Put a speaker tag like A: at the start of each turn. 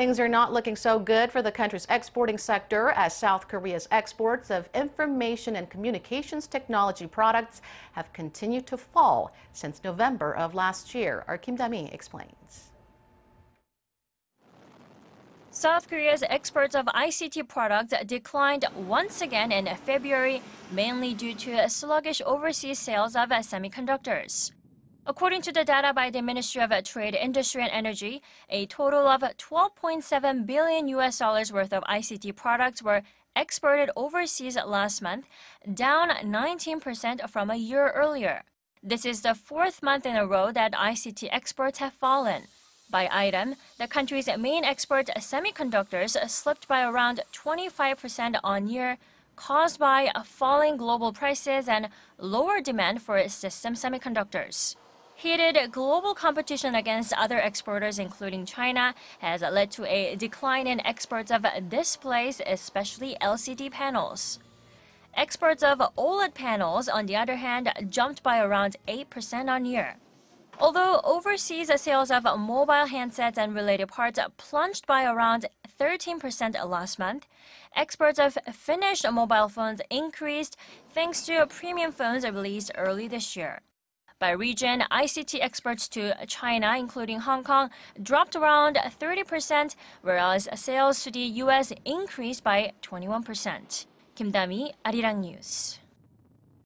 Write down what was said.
A: Things are not looking so good for the country's exporting sector as South Korea's exports of information and communications technology products have continued to fall since November of last year. Our Kim Da-mi explains.
B: South Korea's exports of ICT products declined once again in February, mainly due to sluggish overseas sales of semiconductors. According to the data by the Ministry of Trade, Industry and Energy, a total of 12.7 billion US dollars worth of ICT products were exported overseas last month, down 19% from a year earlier. This is the fourth month in a row that ICT exports have fallen. By item, the country's main export semiconductors slipped by around 25% on year, caused by falling global prices and lower demand for system semiconductors. Heated global competition against other exporters, including China, has led to a decline in exports of displays, especially LCD panels. Exports of OLED panels, on the other hand, jumped by around 8% on year. Although overseas sales of mobile handsets and related parts plunged by around 13% last month, exports of finished mobile phones increased thanks to premium phones released early this year. By region, ICT exports to China, including Hong Kong, dropped around 30%, whereas sales to the U.S. increased by 21%. Kim Dami, Arirang News.